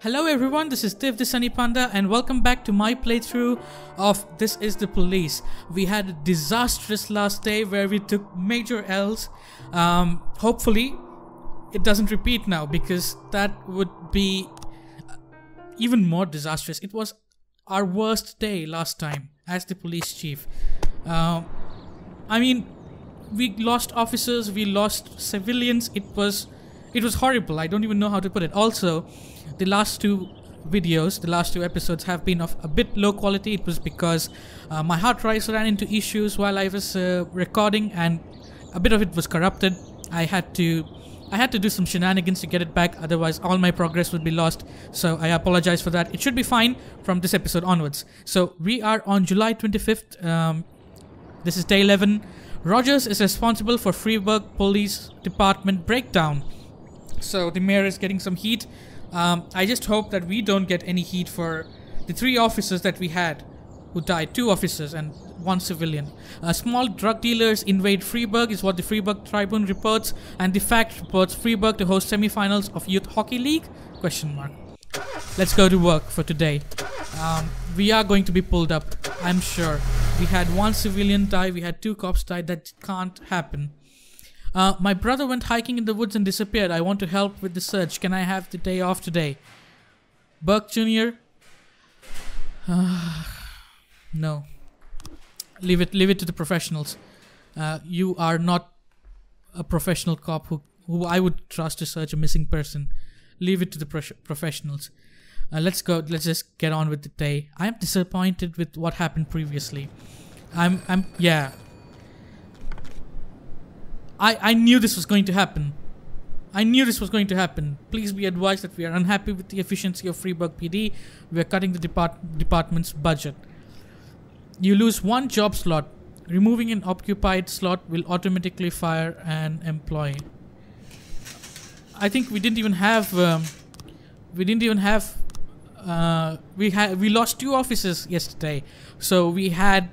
Hello everyone, this is Div the Sunny Panda and welcome back to my playthrough of This is the Police. We had a disastrous last day where we took major L's. Um, hopefully it doesn't repeat now because that would be even more disastrous. It was our worst day last time as the police chief. Uh, I mean, we lost officers, we lost civilians. It was, it was horrible. I don't even know how to put it. Also, the last two videos, the last two episodes have been of a bit low quality. It was because uh, my hard drives ran into issues while I was uh, recording, and a bit of it was corrupted. I had to I had to do some shenanigans to get it back, otherwise all my progress would be lost. So I apologize for that. It should be fine from this episode onwards. So we are on July 25th. Um, this is day 11. Rogers is responsible for Freeburg Police Department breakdown. So the mayor is getting some heat. Um, I just hope that we don't get any heat for the three officers that we had who died. Two officers and one civilian. Uh, small drug dealers invade Freeburg is what the Freeburg Tribune reports, and the fact reports Freeburg to host semi-finals of Youth Hockey League? Question mark. Let's go to work for today. Um, we are going to be pulled up, I'm sure. We had one civilian die, we had two cops die. That can't happen. Uh, my brother went hiking in the woods and disappeared. I want to help with the search. Can I have the day off today? Burke Jr. Uh, no. Leave it. Leave it to the professionals. Uh, you are not a professional cop who who I would trust to search a missing person. Leave it to the pro- professionals. Uh, let's go. Let's just get on with the day. I am disappointed with what happened previously. I'm. I'm. Yeah. I, I knew this was going to happen. I knew this was going to happen. Please be advised that we are unhappy with the efficiency of Freeburg PD. We are cutting the depart- department's budget. You lose one job slot. Removing an occupied slot will automatically fire an employee. I think we didn't even have. Um, we didn't even have. Uh, we had we lost two offices yesterday, so we had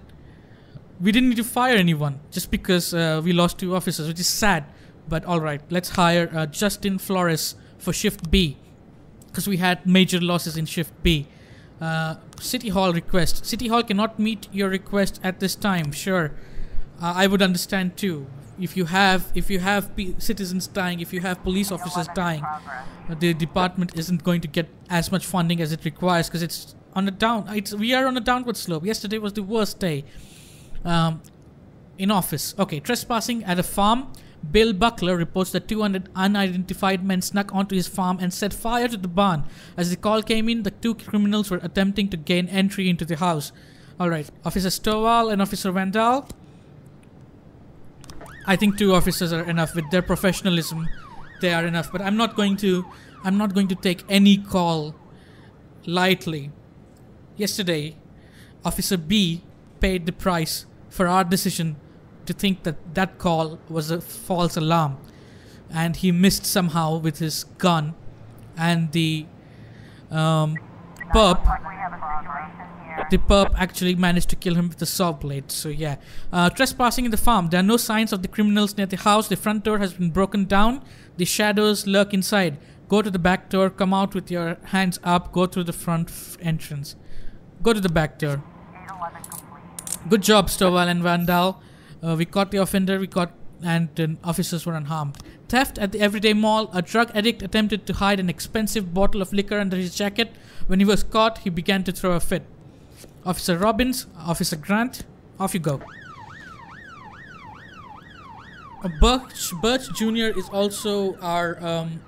we didn't need to fire anyone just because uh, we lost two officers, which is sad. But all right, let's hire uh, Justin Flores for Shift B because we had major losses in Shift B. Uh, City Hall request. City Hall cannot meet your request at this time. Sure, uh, I would understand too. If you have if you have p- citizens dying, if you have police officers dying, the department isn't going to get as much funding as it requires because it's on a down. It's we are on a downward slope. Yesterday was the worst day um, in office. Okay, trespassing at a farm. Bill Buckler reports that 200 unidentified men snuck onto his farm and set fire to the barn. As the call came in, the two criminals were attempting to gain entry into the house. Alright, Officer Stovall and Officer Vandal. I think two officers are enough with their professionalism. They are enough, but I'm not going to I'm not going to take any call lightly. Yesterday, Officer B paid the price for our decision to think that that call was a false alarm. And he missed somehow with his gun and the um, perp. The perp actually managed to kill him with a saw blade. So yeah. Uh, trespassing in the farm. There are no signs of the criminals near the house. The front door has been broken down. The shadows lurk inside. Go to the back door. Come out with your hands up. Go through the front entrance. Go to the back door Good job, Stovall and Vandal. Uh, we caught the offender, we caught, and uh, officers were unharmed. Theft at the Everyday Mall. A drug addict attempted to hide an expensive bottle of liquor under his jacket. When he was caught, he began to throw a fit. Officer Robbins, Officer Grant, off you go. Uh, Birch, Birch Jr. is also our um,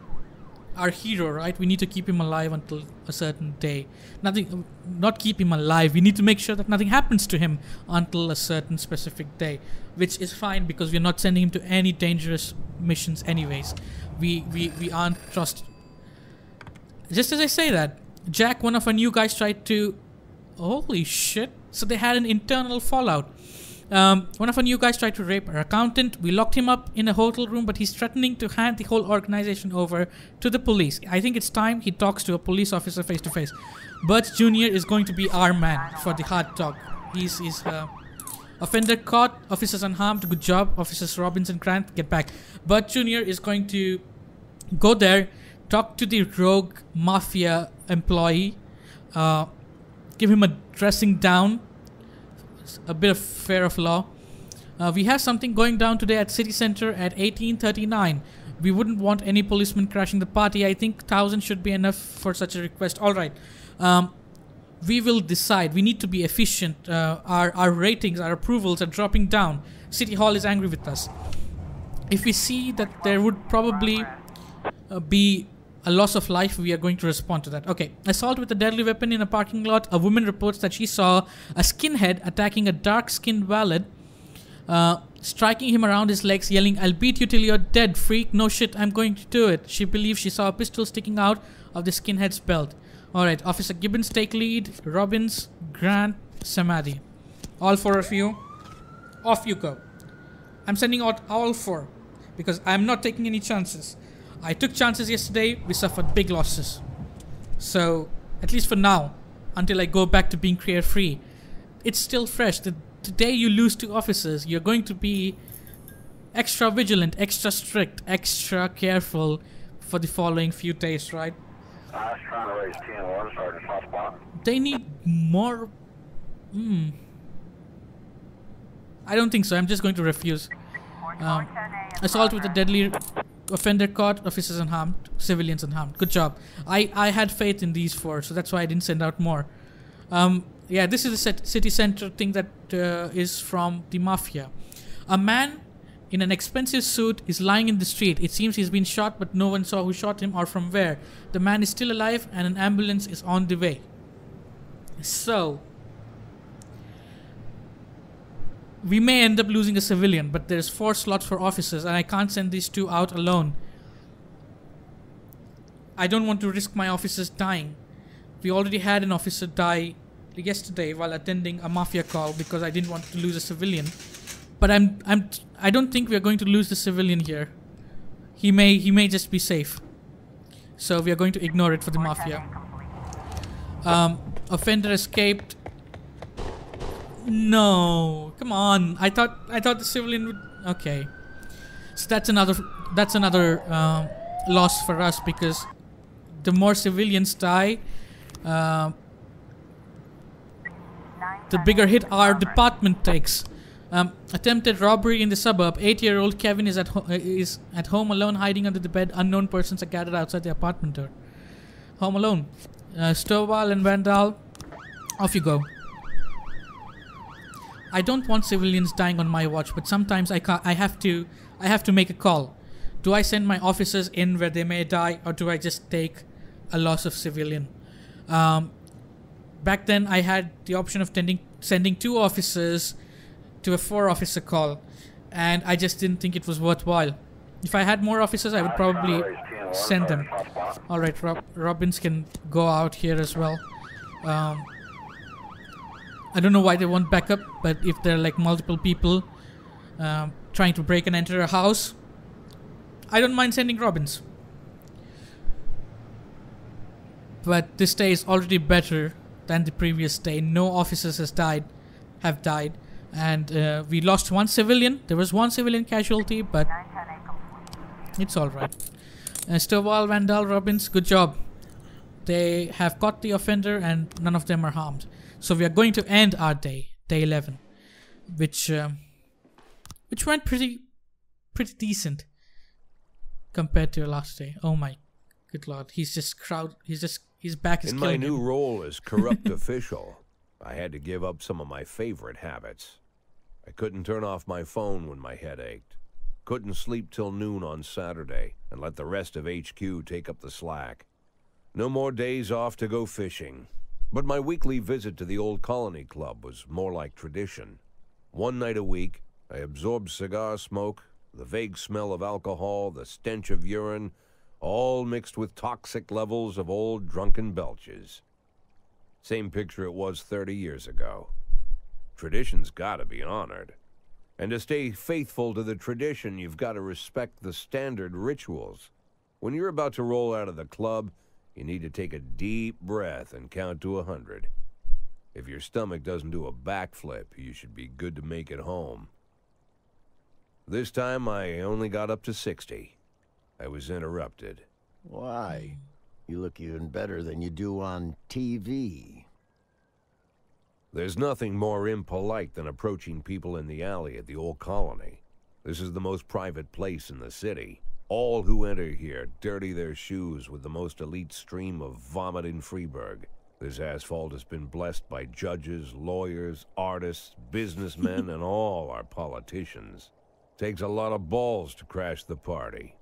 our hero, right? We need to keep him alive until a certain day. Nothing, not keep him alive. We need to make sure that nothing happens to him until a certain specific day, which is fine because we're not sending him to any dangerous missions, anyways. We we we aren't trust. Just as I say that, Jack, one of our new guys, tried to. Holy shit! So they had an internal fallout. Um, one of our new guys tried to rape our accountant. We locked him up in a hotel room, but he's threatening to hand the whole organization over to the police. I think it's time he talks to a police officer face to face. Bert Jr. is going to be our man for the hard talk. He's, he's uh, offender caught, officers unharmed. Good job, officers Robbins and Grant. Get back. Bert Jr. is going to go there, talk to the rogue mafia employee, uh, give him a dressing down, a bit of fear of law. Uh, we have something going down today at City Center at 1839. We wouldn't want any policemen crashing the party. I think 1000 should be enough for such a request. All right. Um, we will decide. We need to be efficient. Uh, our, our ratings, our approvals are dropping down. City Hall is angry with us. If we see that there would probably uh, be a loss of life, we are going to respond to that. Okay. Assault with a deadly weapon in a parking lot. A woman reports that she saw a skinhead attacking a dark skinned valet, uh, striking him around his legs, yelling, I'll beat you till you're dead, freak. No shit, I'm going to do it. She believes she saw a pistol sticking out of the skinhead's belt. Alright, Officer Gibbons take lead, Robbins, Grant, Samadhi. All four of you, off you go. I'm sending out all four because I'm not taking any chances. I took chances yesterday, we suffered big losses. So, at least for now, until I go back to being career free, it's still fresh. The, the day you lose two officers, you're going to be extra vigilant, extra strict, extra careful for the following few days, right? I was trying to raise 10 1, Sergeant Hotspot. They need more. Hmm. I don't think so. I'm just going to refuse. Um, assault with a deadly offender caught, officers unharmed, civilians unharmed. Good job. I, I had faith in these four, so that's why I didn't send out more. Um, yeah, this is a city center thing that uh, is from the mafia. A man in an expensive suit is lying in the street. It seems he's been shot, but no one saw who shot him or from where. The man is still alive, and an ambulance is on the way. So, we may end up losing a civilian, but there's four slots for officers, and I can't send these two out alone. I don't want to risk my officers dying. We already had an officer die yesterday while attending a mafia call because I didn't want to lose a civilian. But I'm I'm I don't think we're going to lose the civilian here. He may he may just be safe. So we are going to ignore it for the mafia. Um, offender escaped. No, come on. I thought I thought the civilian would. Okay, so that's another that's another um, loss for us because the more civilians die, uh, the bigger hit our department takes. Um, attempted robbery in the suburb. Eight-year-old Kevin is at uh, is at home alone, hiding under the bed. Unknown persons are gathered outside the apartment door. Home alone. Uh, Stovall and Vandal, off you go. I don't want civilians dying on my watch, but sometimes I I have to I have to make a call. Do I send my officers in where they may die, or do I just take a loss of civilian? Um, back then, I had the option of tending, sending two officers to a four officer call, and I just didn't think it was worthwhile. If I had more officers, I would probably send them. All right, Rob- Robbins can go out here as well. Um, I don't know why they want backup, but if there are like multiple people um, trying to break and enter a house, I don't mind sending Robbins. But this day is already better than the previous day. No officers has died, have died, and uh, we lost one civilian. There was one civilian casualty, but it's all right. Uh, Stovall, Vandal, Robbins, good job. They have caught the offender, and none of them are harmed. So we are going to end our day, day eleven, which um, which went pretty pretty decent compared to your last day. Oh my good lord, he's just crowd. He's just his back is In my new him. role as corrupt official, I had to give up some of my favorite habits. I couldn't turn off my phone when my head ached. Couldn't sleep till noon on Saturday and let the rest of HQ take up the slack. No more days off to go fishing. But my weekly visit to the old colony club was more like tradition. One night a week, I absorbed cigar smoke, the vague smell of alcohol, the stench of urine, all mixed with toxic levels of old drunken belches. Same picture it was 30 years ago. Tradition's gotta be honored. And to stay faithful to the tradition, you've got to respect the standard rituals. When you're about to roll out of the club, you need to take a deep breath and count to a hundred. If your stomach doesn't do a backflip, you should be good to make it home. This time I only got up to 60. I was interrupted. Why? You look even better than you do on TV. There's nothing more impolite than approaching people in the alley at the old colony. This is the most private place in the city. All who enter here dirty their shoes with the most elite stream of vomit in Freeburg. This asphalt has been blessed by judges, lawyers, artists, businessmen, and all our politicians. Takes a lot of balls to crash the party.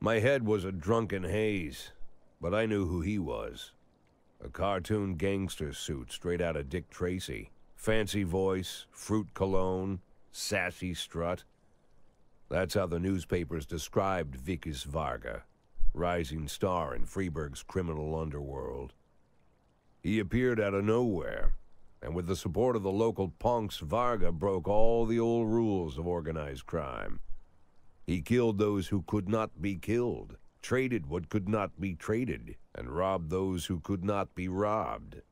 My head was a drunken haze, but I knew who he was. A cartoon gangster suit straight out of Dick Tracy. Fancy voice, fruit cologne, sassy strut. That's how the newspapers described Vicus Varga, rising star in Freeburg's criminal underworld. He appeared out of nowhere, and with the support of the local punks, Varga broke all the old rules of organized crime. He killed those who could not be killed, traded what could not be traded, and robbed those who could not be robbed.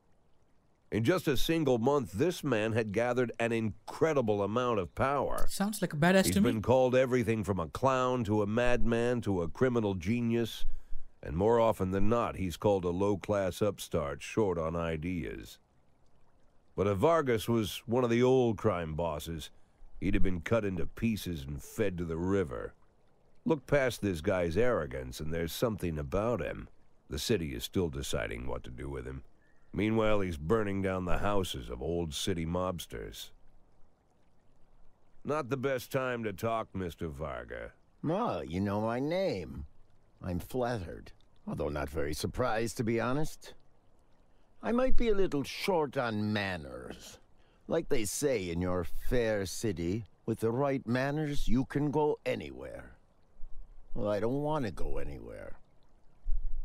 In just a single month, this man had gathered an incredible amount of power. Sounds like a badass He's to been called everything from a clown to a madman to a criminal genius, and more often than not, he's called a low-class upstart short on ideas. But if Vargas was one of the old crime bosses, he'd have been cut into pieces and fed to the river. Look past this guy's arrogance, and there's something about him. The city is still deciding what to do with him. Meanwhile, he's burning down the houses of old city mobsters. Not the best time to talk, Mr. Varga. Ah, you know my name. I'm flattered, although not very surprised, to be honest. I might be a little short on manners. Like they say in your fair city, with the right manners, you can go anywhere. Well, I don't want to go anywhere.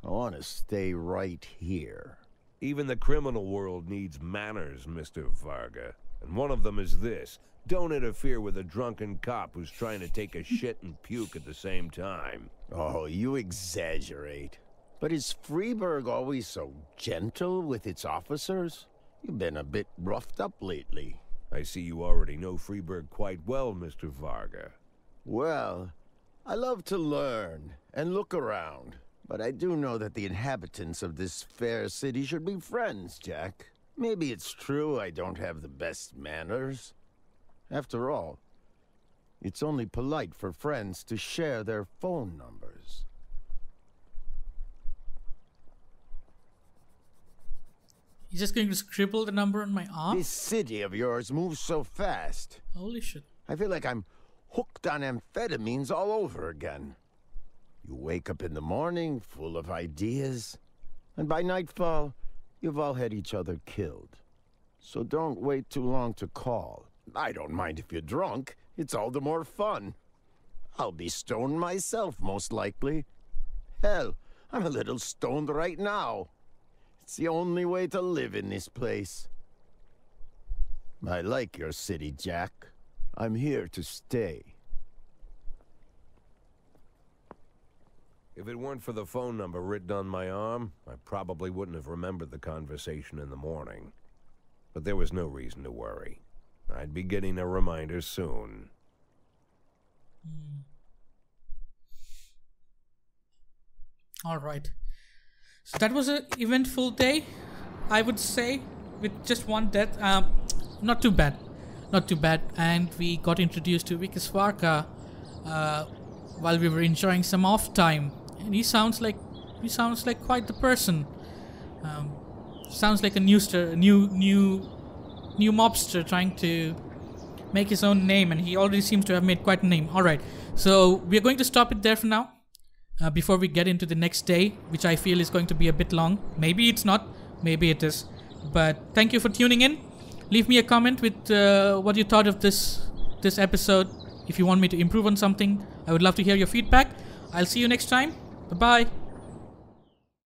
I want to stay right here. Even the criminal world needs manners, Mr. Varga. And one of them is this. Don't interfere with a drunken cop who's trying to take a shit and puke at the same time. Oh, you exaggerate. But is Freeburg always so gentle with its officers? You've been a bit roughed up lately. I see you already know Freeburg quite well, Mr. Varga. Well, I love to learn and look around. But I do know that the inhabitants of this fair city should be friends, Jack. Maybe it's true I don't have the best manners. After all, it's only polite for friends to share their phone numbers. He's just going to scribble the number on my arm. This city of yours moves so fast. Holy shit. I feel like I'm hooked on amphetamines all over again. You wake up in the morning full of ideas, and by nightfall, you've all had each other killed. So don't wait too long to call. I don't mind if you're drunk, it's all the more fun. I'll be stoned myself, most likely. Hell, I'm a little stoned right now. It's the only way to live in this place. I like your city, Jack. I'm here to stay. If it weren't for the phone number written on my arm, I probably wouldn't have remembered the conversation in the morning. But there was no reason to worry. I'd be getting a reminder soon. All right. So that was an eventful day, I would say, with just one death. Um, not too bad, not too bad. And we got introduced to Vicus Varga uh, while we were enjoying some off time, and he sounds like he sounds like quite the person. Um, sounds like a new star, new new new mobster trying to make his own name, and he already seems to have made quite a name. All right, so we're going to stop it there for now uh, before we get into the next day, which I feel is going to be a bit long. Maybe it's not, maybe it is. But thank you for tuning in. Leave me a comment with uh, what you thought of this this episode. If you want me to improve on something, I would love to hear your feedback. I'll see you next time. Bye bye.